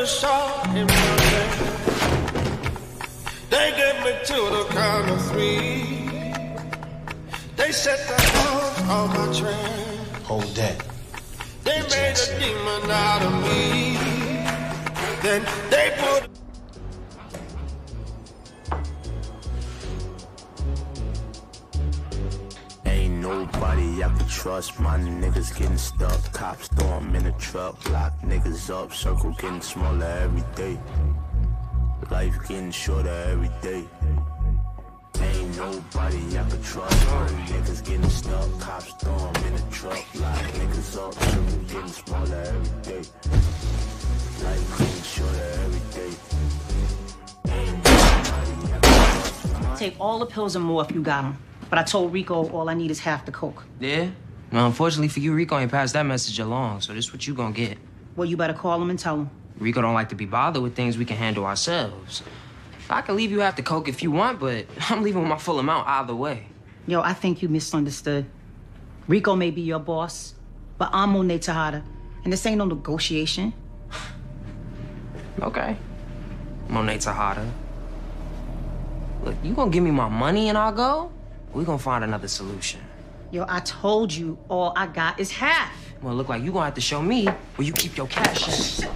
the shot in my hand. They get me to the count of three. They set the house on my train. Hold that. They made a demon out of me. Then they put. Nobody I can trust. My niggas getting stuck. Cops throw 'em in a truck. Lock niggas up. Circle getting smaller every day. Life getting shorter every day. Ain't nobody I can trust. My niggas getting stuck. Cops throw 'em in a truck. Lock niggas up. Circle getting smaller every day. Life getting shorter every day. Take all the pills and more if you got them. But I told Rico all I need is half the coke. Yeah? Well, unfortunately for you, Rico ain't passed that message along, so this is what you gonna get. Well, you better call him and tell him. Rico don't like to be bothered with things we can handle ourselves. I can leave you half the coke if you want, but I'm leaving with my full amount either way. Yo, I think you misunderstood. Rico may be your boss, but I'm Monet Tejada. And this ain't no negotiation. Okay. Monet Tejada. Look, you gonna give me my money and I'll go? We gonna find another solution. Yo, I told you all I got is half. Well, look like you gonna have to show me where you keep your cash. at.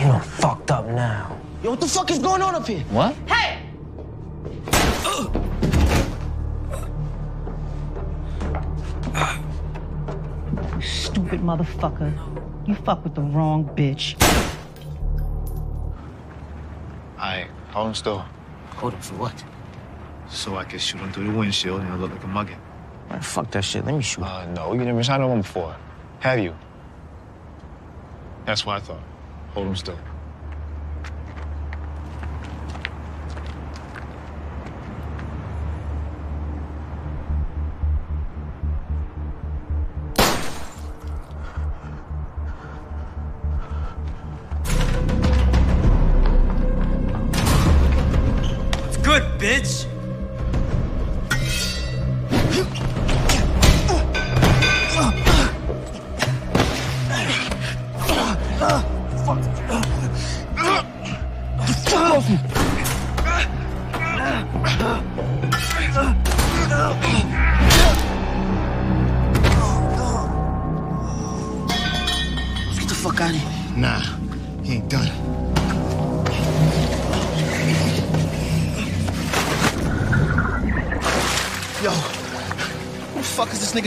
You done fucked up now. Yo, what the fuck is going on up here? What? Motherfucker. You fuck with the wrong bitch. I hold him still, Hold him for what? so I can shoot him through the windshield and he'll look like a mugging. Man, fuck that shit. Let me shoot. Uh, no, you never shot no one before, have you? That's what I thought. Hold him still.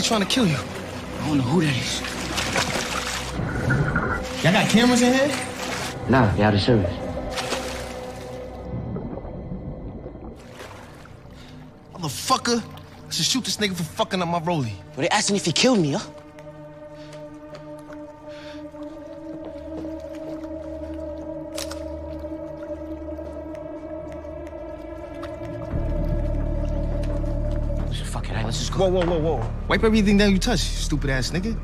Trying to kill you? I don't know who that is. Y'all got cameras in here? Nah, you out of service. Motherfucker. I should shoot this nigga for fucking up my rollie. Well, they asking if he killed me, huh? Whoa, whoa, whoa, whoa. Wipe everything down you touch, stupid ass nigga.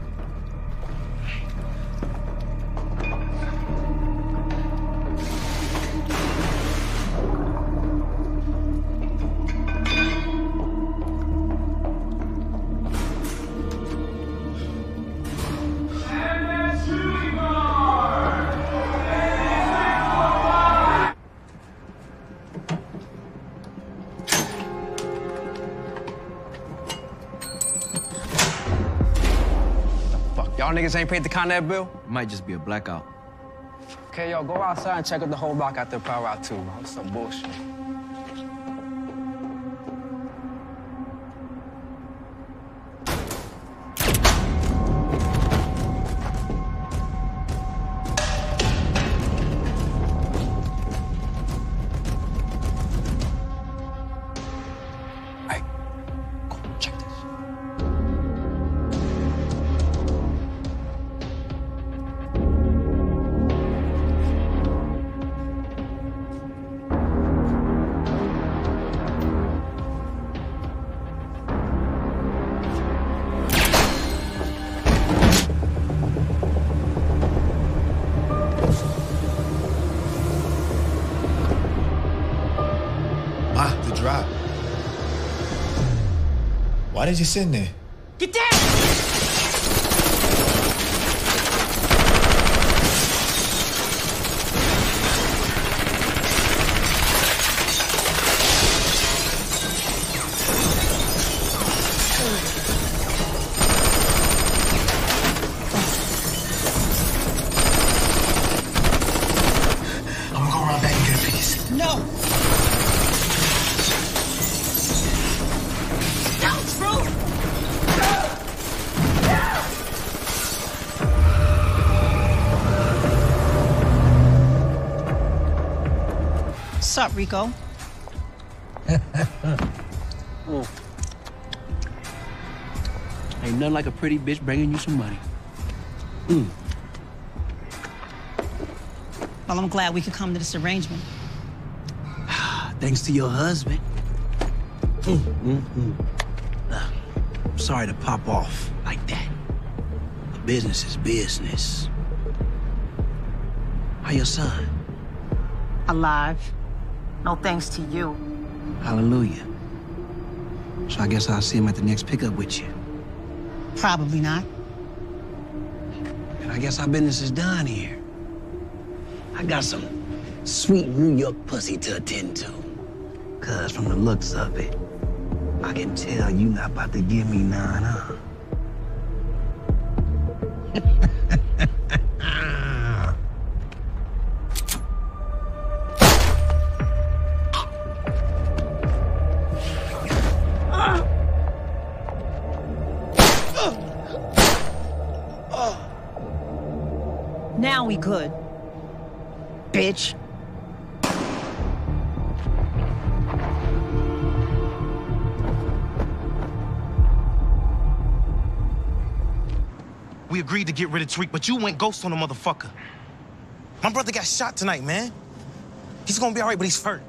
Niggas ain't paid the Con Ed bill? Might just be a blackout. Okay, yo, go outside and check out the whole block out there power out too. That's some bullshit. Why did you in there? Sup, Rico? Ain't nothing like a pretty bitch bringing you some money. Well, I'm glad we could come to this arrangement. Thanks to your husband. Mm, mm, mm. Uh, I'm sorry to pop off like that. But business is business. How your son? Alive. No thanks to you. Hallelujah. So I guess I'll see him at the next pickup with you. Probably not. And I guess our business is done here. I got some sweet New York pussy to attend to. Cause from the looks of it, I can tell you not about to give me none, huh? Bitch. We agreed to get rid of Tariq, but you went ghost on the motherfucker. My brother got shot tonight, man. He's gonna be all right, but he's hurt.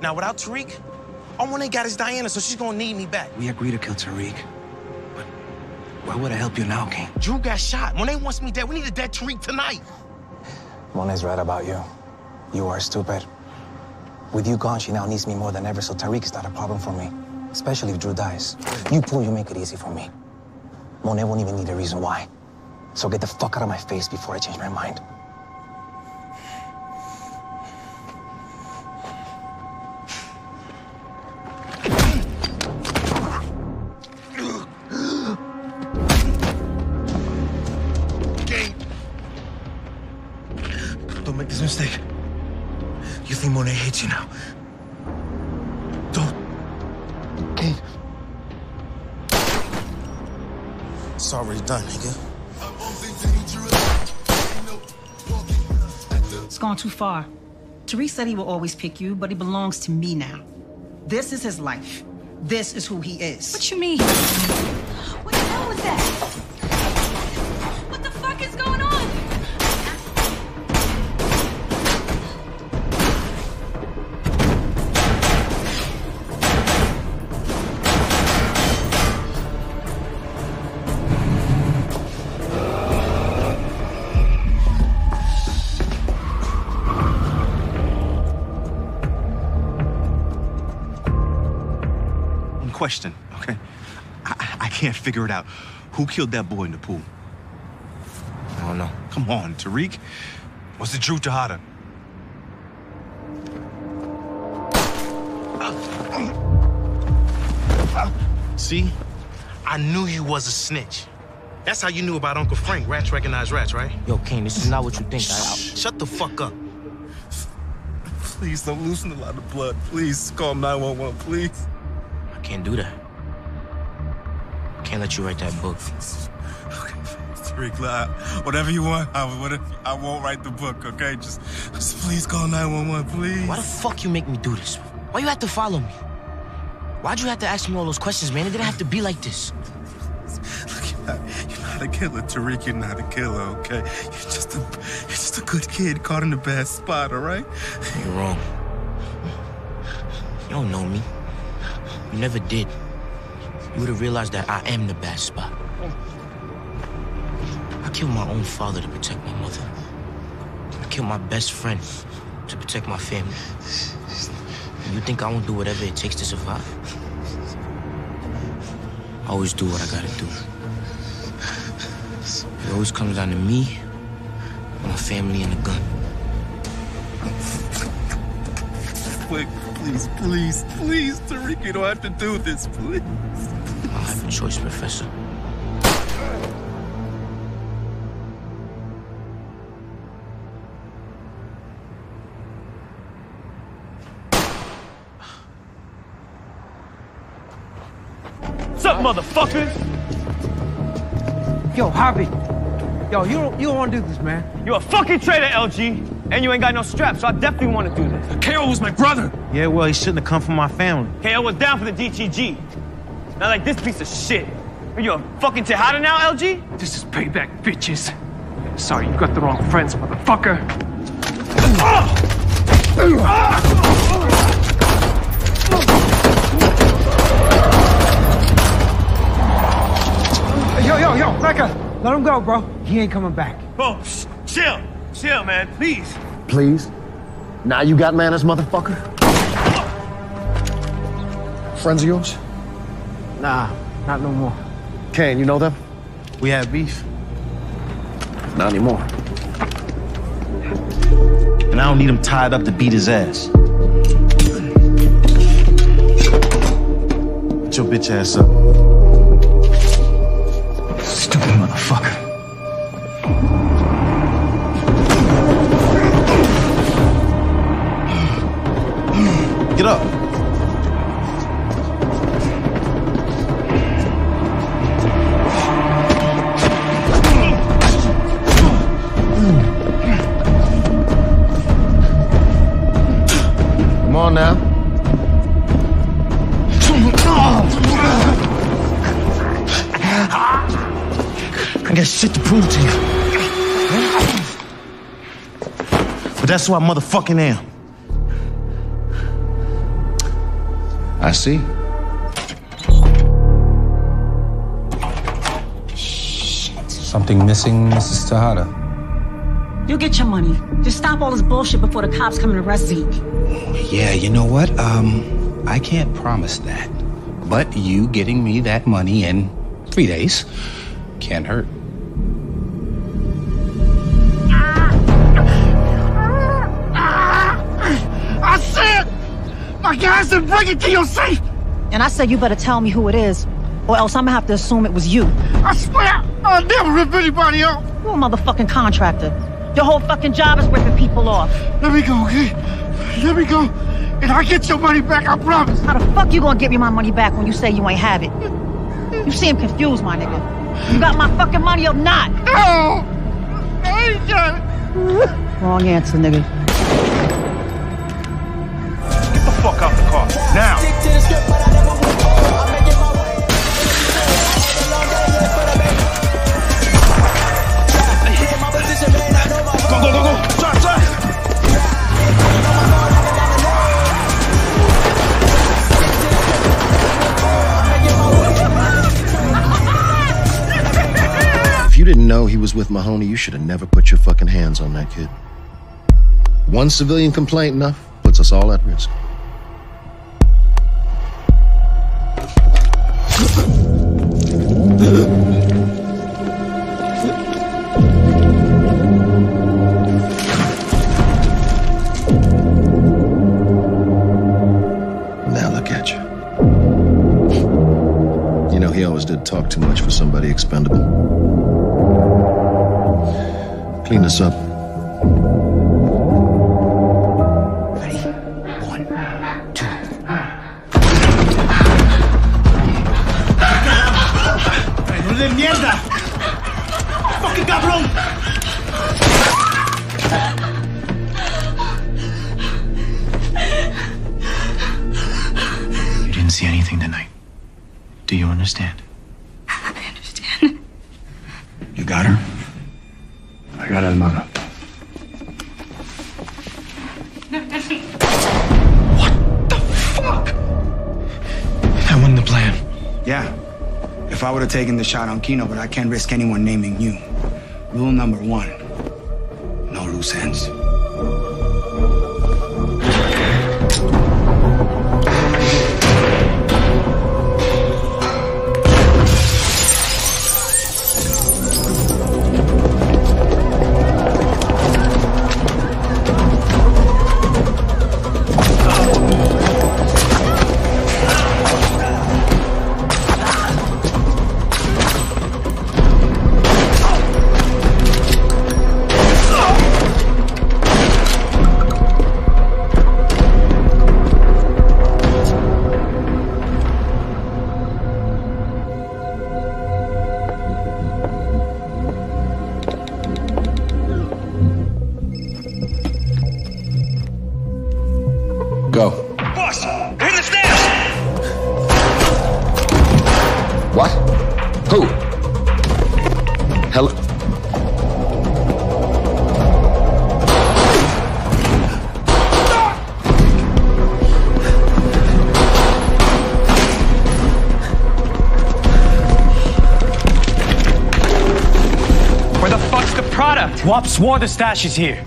Now, without Tariq, all one they got is Diana, so she's gonna need me back. We agreed to kill Tariq. But why would I help you now, King? Dru got shot. Monet wants me dead. We need a dead Tariq tonight. Monet's right about you. You are stupid. With you gone, she now needs me more than ever, so Tariq is not a problem for me. Especially if Dru dies. You pull, you make it easy for me. Monet won't even need a reason why. So get the fuck out of my face before I change my mind. Think you now. Don't. Gabe. It's already done, nigga. It's gone too far. Tariq said he will always pick you, but he belongs to me now. This is his life. This is who he is. What you mean? What the hell was that? Question, okay? I, I- I can't figure it out. Who killed that boy in the pool? I don't know. Come on, Tariq. Was it Dru Tejada? See? I knew you was a snitch. That's how you knew about Uncle Frank. Rats recognize rats, right? Yo, King, this is not what you think. I, I, Shut the fuck up. Please don't loosen a lot of blood. Please call 911, please. I can't do that. I can't let you write that book. Okay, Tariq, I, whatever you want, I, whatever, I won't write the book, okay? Just, just please call 911, please. Why the fuck you make me do this? Why you have to follow me? Why'd you have to ask me all those questions, man? It didn't have to be like this. Look, you're not, you're not a killer, Tariq. You're not a killer, okay? You're just a, you're just a good kid caught in a bad spot, all right? You're wrong. You don't know me. You never did. You would have realized that I am the bad spot. I killed my own father to protect my mother. I killed my best friend to protect my family. You think I won't do whatever it takes to survive? I always do what I gotta do. It always comes down to me, my family, and the gun. Wait, please, please, please, Tariq, you don't have to do this, please. I have a choice, Professor. What's up, motherfuckers? Yo, Harvey. Yo, you don't, you don't want to do this, man. You're a fucking traitor, LG. And you ain't got no straps, so I definitely want to do this. KO was my brother. Yeah, well, he shouldn't have come from my family. KO was down for the DTG. Not like this piece of shit. Are you a fucking Tejada now, LG? This is payback, bitches. Sorry, you got the wrong friends, motherfucker. Yo, yo, yo, Becca, let him go, bro. He ain't coming back. Bro, sh- chill. Chill, man, please. Please? Now you got manners, motherfucker? Friends of yours? Nah, not no more. Cane, you know them? We had beef. Not anymore. And I don't need him tied up to beat his ass. Put your bitch ass up. Get up. Come on now. I got shit to prove to you. But that's who I motherfucking am. I see. Something missing, Mrs. Tejada? You get your money. Just stop all this bullshit before the cops come and arrest Zeke. Yeah, you know what? Um, I can't promise that. But you getting me that money in three days can't hurt. Said bring it to your safe. And I said you better tell me who it is, or else I'm gonna have to assume it was you. I swear, I'll never rip anybody off. You a motherfucking contractor. Your whole fucking job is ripping people off. Let me go, okay? Let me go, and I'll get your money back, I promise. How the fuck you gonna get me my money back when you say you ain't have it? You seem confused, my nigga. You got my fucking money or not? No! I ain't got it. Wrong answer, nigga. Didn't know he was with Mahoney, you should have never put your fucking hands on that kid. One civilian complaint enough puts us all at risk. Now look at you. You know, he always did talk too much for somebody expendable. This up. ¡No de mierda! ¡Fucking cabrón! You didn't see anything tonight. Do you understand? I understand. You got her? I got it, mother. That wasn't the plan. Yeah. If I would have taken the shot on Kino, but I can't risk anyone naming you. Rule number one no loose ends. Swore the stash is here.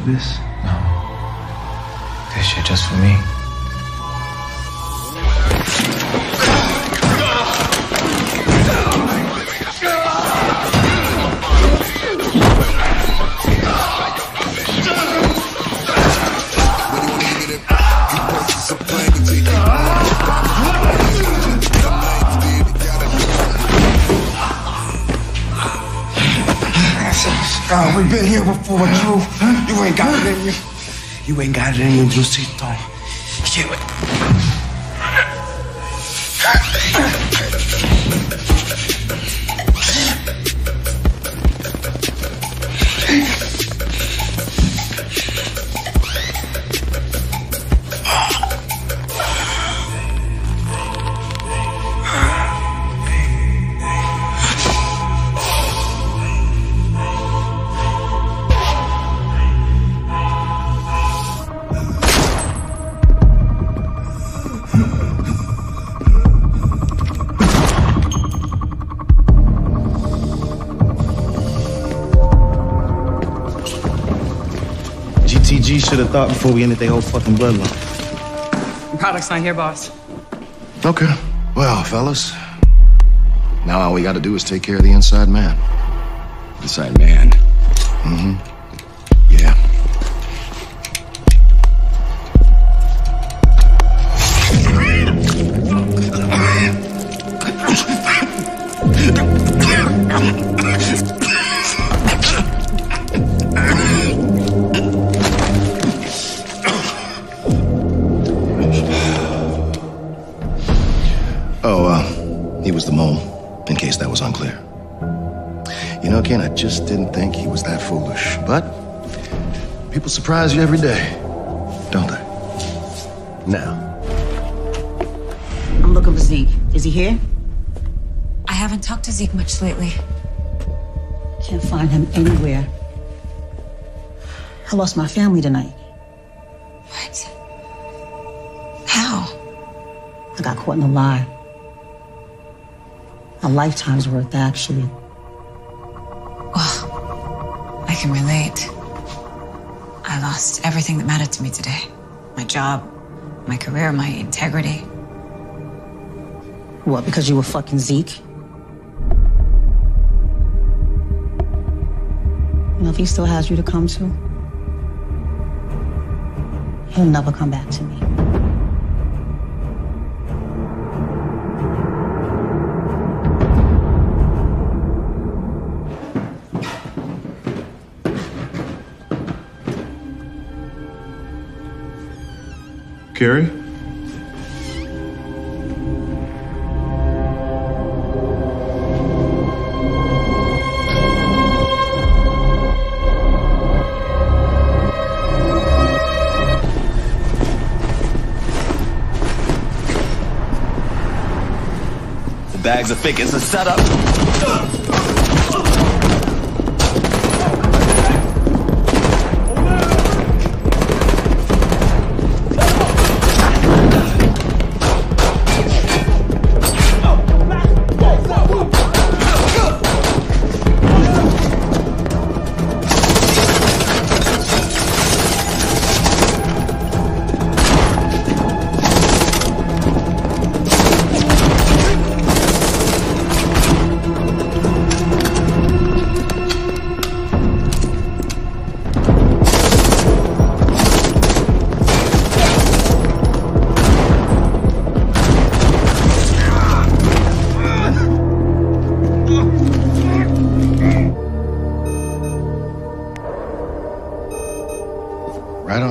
To this? This shit just for me. Oh, we've been here before, Dru. You ain't got it in you. Thought before we ended their whole fucking bloodline. Product's not here, boss. Okay. Well, fellas, now all we got to do is take care of the inside man. Inside man? Mm-hmm. Just didn't think he was that foolish. But people surprise you every day, don't they? Now, I'm looking for Zeke. Is he here? I haven't talked to Zeke much lately. Can't find him anywhere. I lost my family tonight. What? How? I got caught in a lie. A lifetime's worth, actually. Everything that mattered to me today my job, my career, my integrity. What, because you were fucking Zeke? You know, if he still has you to come to, he'll never come back to me. Carrie? The bags are fake. It's a setup.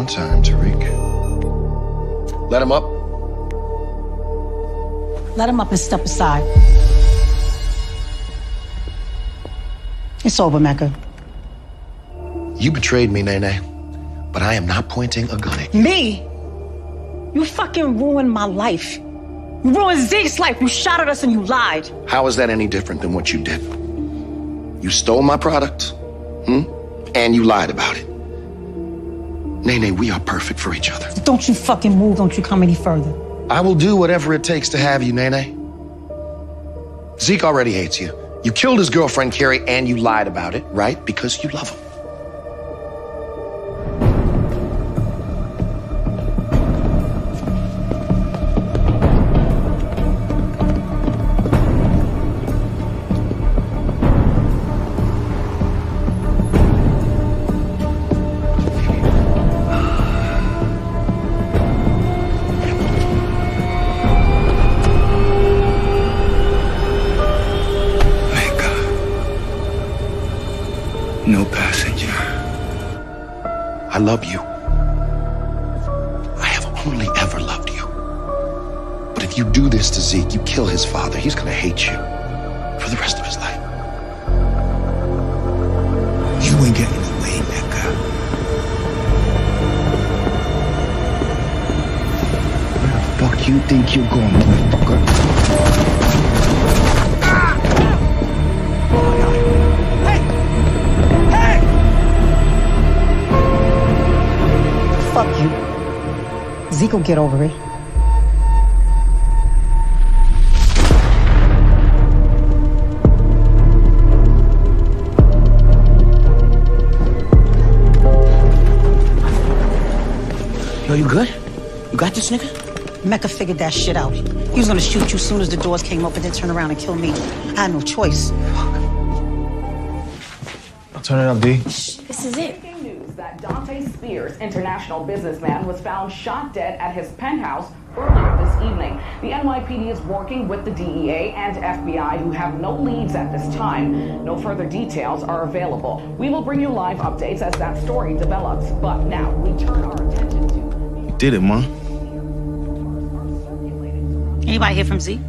Time, Tariq. Let him up. Let him up and step aside. It's over, Mecca. You betrayed me, Nene. But I am not pointing a gun at you. Me? You fucking ruined my life. You ruined Zeke's life. You shot at us and you lied. How is that any different than what you did? You stole my product, hmm? And you lied about it. Nene, we are perfect for each other. Don't you fucking move. Don't you come any further. I will do whatever it takes to have you, Nene. Zeke already hates you. You killed his girlfriend, Carrie, and you lied about it, right? Because you love him. Love you. I have only ever loved you. But if you do this to Zeke, you kill his father, he's gonna hate you for the rest of his life. You ain't getting away, Mecca. Where the fuck you think you're going, motherfucker? You. Zeke will get over it. Yo, you good? You got this, nigga? Mecca figured that shit out. He was gonna shoot you as soon as the doors came open, then turn around and kill me. I had no choice. I'll turn it up, D. international businessman, was found shot dead at his penthouse earlier this evening. The NYPD is working with the DEA and FBI, who have no leads at this time. No further details are available. We will bring you live updates as that story develops. But now we turn our attention to. Did it, Mom. Anybody hear from Zeke?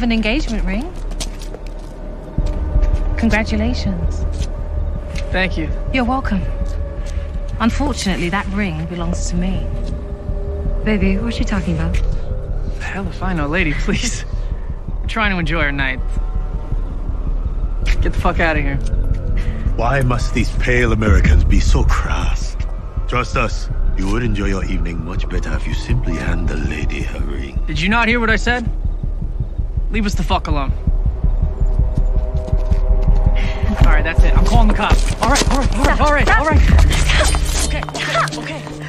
Of an engagement ring. Congratulations. Thank you. You're welcome. Unfortunately, that ring belongs to me. Baby, what's she talking about? Hell if I know, lady, please. We're trying to enjoy our night. Get the fuck out of here. Why must these pale Americans be so crass? Trust us, you would enjoy your evening much better if you simply hand the lady her ring. Did you not hear what I said? Leave us the fuck alone. All right, that's it. I'm calling the cops. All right, all right, all right, all right, all right. Okay, okay, okay.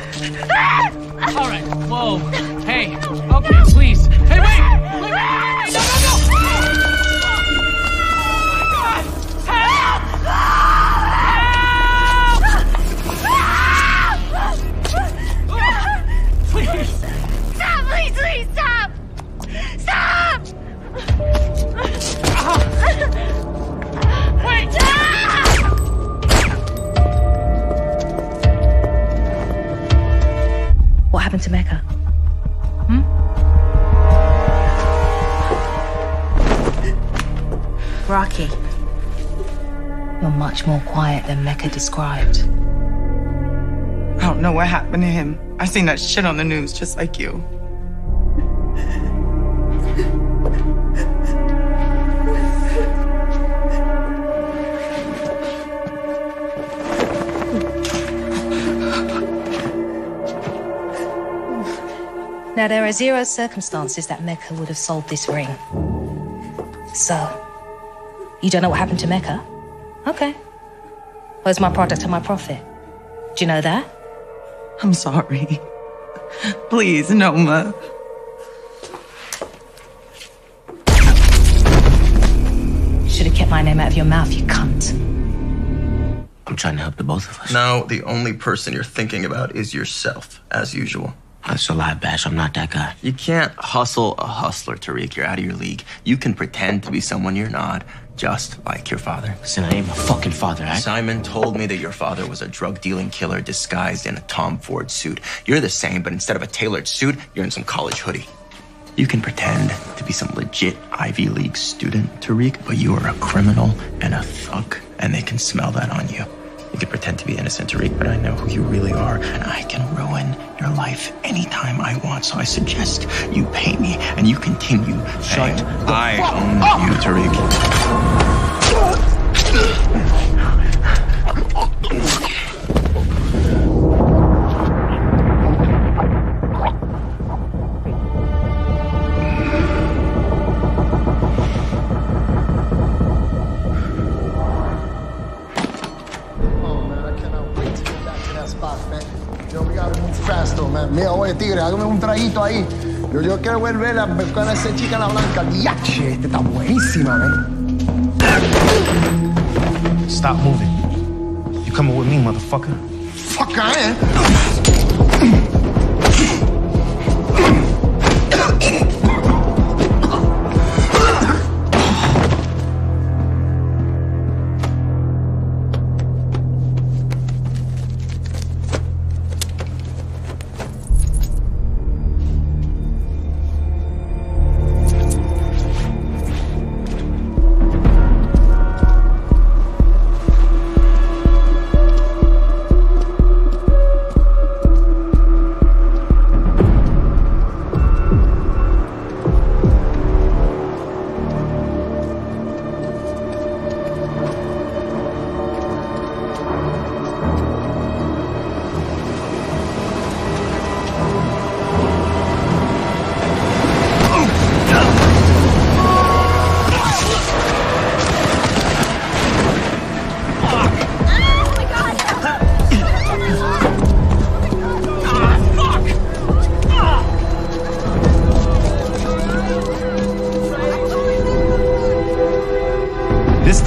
All right. Whoa. Hey. Okay, please. Hey, wait. Wait, wait, wait, wait. No, happened to Mecca? Hmm? Rocky. You're much more quiet than Mecca described. I don't know what happened to him. I seen that shit on the news just like you. Now, there are zero circumstances that Mecca would have sold this ring. So, you don't know what happened to Mecca? Okay. Where's my product and my profit? Do you know that? I'm sorry. Please, Noma. Should have kept my name out of your mouth, you cunt. I'm trying to help the both of us. Now, the only person you're thinking about is yourself, as usual. That's a lie, Bash. I'm not that guy. You can't hustle a hustler, Tariq. You're out of your league. You can pretend to be someone you're not, just like your father. Listen, I ain't my fucking father, right? Simon told me that your father was a drug dealing killer disguised in a Tom Ford suit. You're the same, but instead of a tailored suit, you're in some college hoodie. You can pretend to be some legit Ivy League student, Tariq, but you are a criminal and a thug, and they can smell that on you. You can pretend to be innocent, Tariq, but I know who you really are, and I can ruin your life anytime I want. So I suggest you pay me and you continue saying, I own you, Tariq. Mira, oye, tigre, hágame un traguito ahí. Yo, yo quiero volver a buscar a esa chica la blanca. Diache, esta está buenísima, man. Stop moving. You coming with me, motherfucker? Fuck, I am.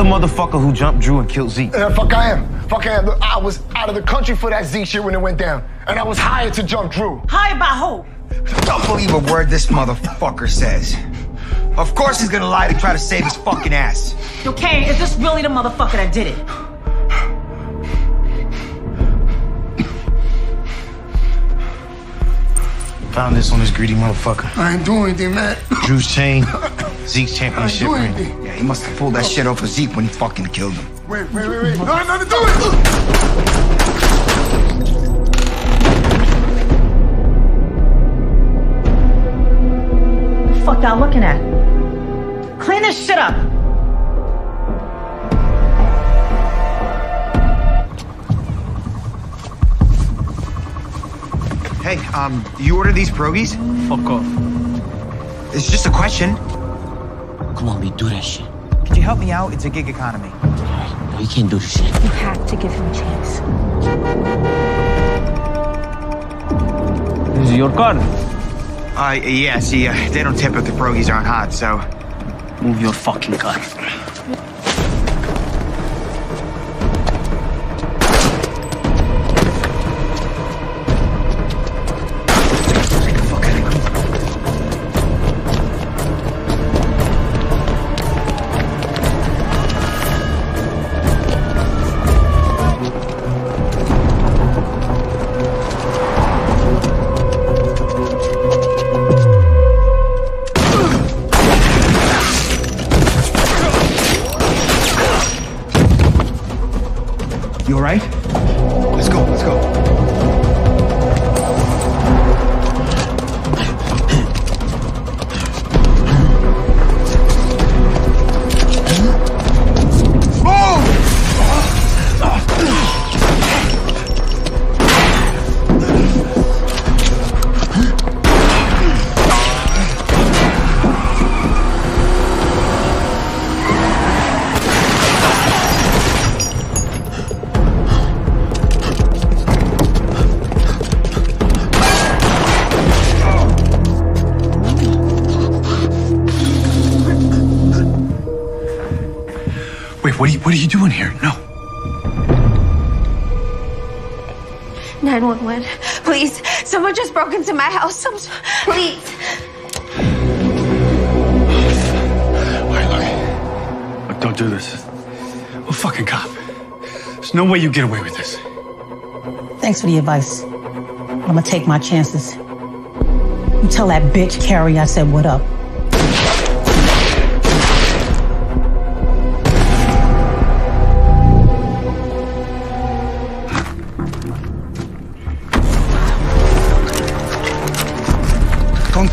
The motherfucker who jumped Dru and killed Zeke. Uh, fuck, I am. Fuck, I am. Look, I was out of the country for that Z shit when it went down. And I was hired to jump Dru. Hired by who? Don't believe a word this motherfucker says. Of course he's gonna lie to try to save his fucking ass. Yo, Cane, is this really the motherfucker that did it? Found this on this greedy motherfucker. I ain't doing anything, man. Dru's chain, Zeke's championship doing ring. Anything. Yeah, he must have pulled that shit off of Zeke when he fucking killed him. Wait, wait, wait, wait. No, I nothing to do with it. The fuck y'all looking at? Clean this shit up. Hey, um, you order these pierogies? Fuck off. It's just a question. Come on, we do that shit. Could you help me out? It's a gig economy. No, you can't do this shit. You have to give him a chance. This is your car. Uh, yeah, see, uh, they don't tip if the pierogies aren't hot, so. Move your fucking car. Wait, what are you, what are you doing here? No. 911. Please. Someone just broke into my house. Some, please. Look, don't do this. I'm a fucking cop. There's no way you get away with this. Thanks for the advice. I'm gonna take my chances. You tell that bitch Carrie I said what up.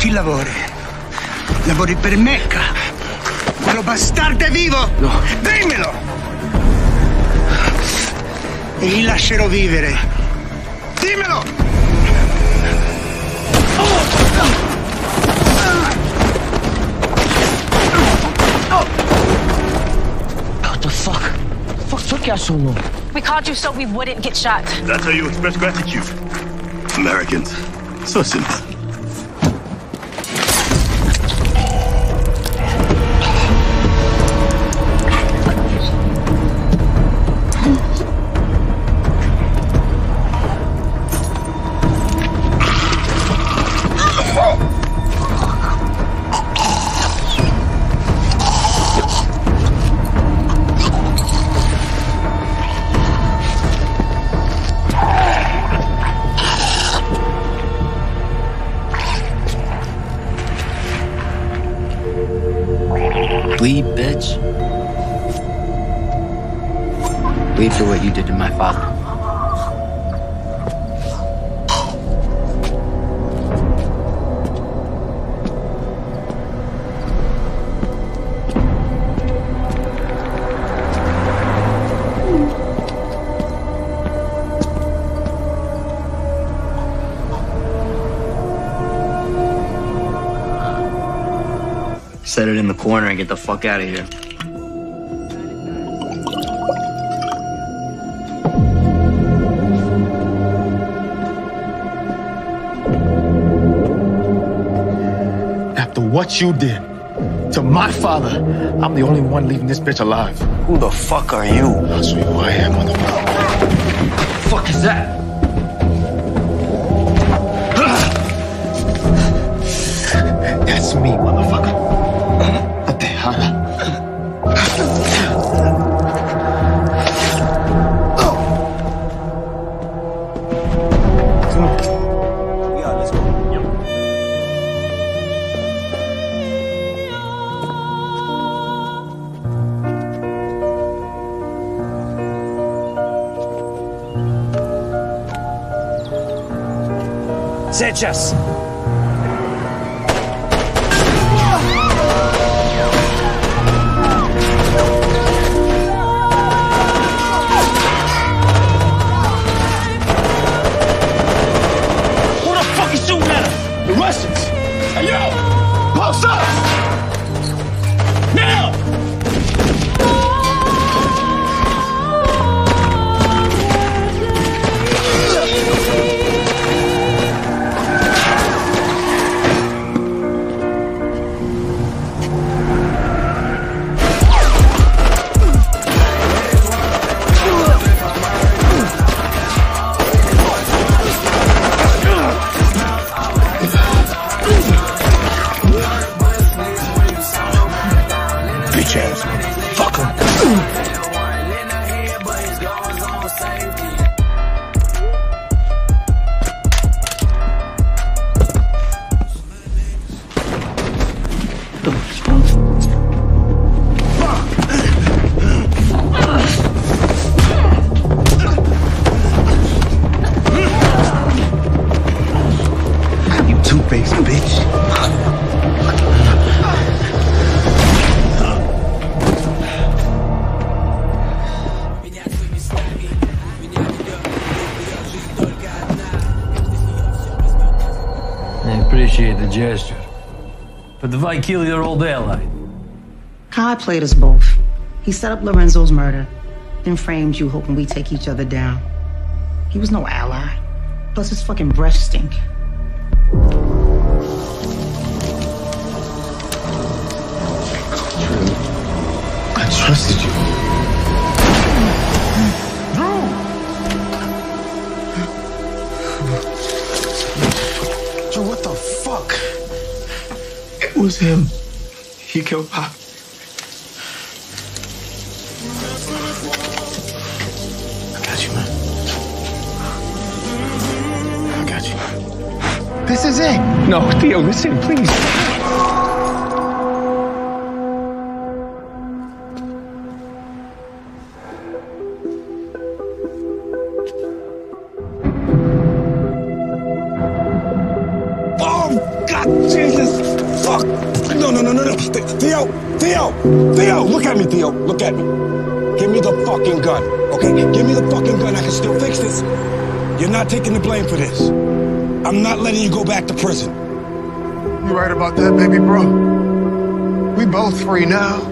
Chi lavori? Lavori per Mecca? Quello bastardo è vivo? No. Dimmelo! E li lascerò vivere. Dimmelo! What the fuck? Fuck took y'all so long? We called you so we wouldn't get shot. That's how you express gratitude. Americans. So simple. Fuck out of here. After what you did to my father, I'm the only one leaving this bitch alive. Who the fuck are you? I kill your old ally? Kai played us both. He set up Lorenzo's murder, then framed you hoping we take each other down. He was no ally. Plus his fucking breath stink. I trusted you. Dru! What the fuck? It was him. He killed Pop. I got you, man. I got you. This is it. No, Theo, listen, please. Theo! Look at me, Theo. Look at me. Give me the fucking gun, okay? Give me the fucking gun. I can still fix this. You're not taking the blame for this. I'm not letting you go back to prison. You're right about that, baby bro? We both free now.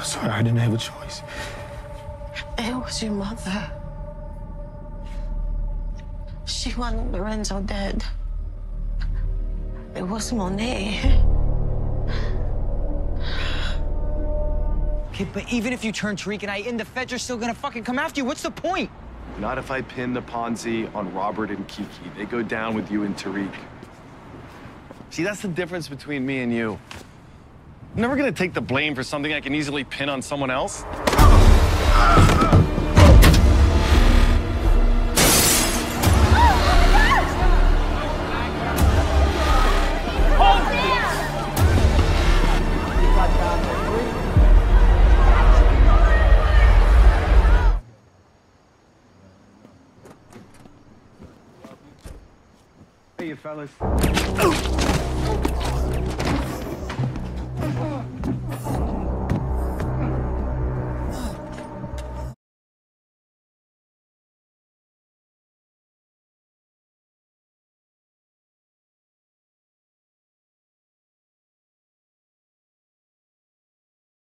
I'm sorry, I didn't have a choice. It was your mother. She wanted Lorenzo dead. It was Monet. Okay, but even if you turn Tariq and I in, the feds are still gonna fucking come after you. What's the point? Not if I pin the Ponzi on Robert and Kiki. They go down with you and Tariq. See, that's the difference between me and you. I'm never gonna take the blame for something I can easily pin on someone else. Hey, you fellas.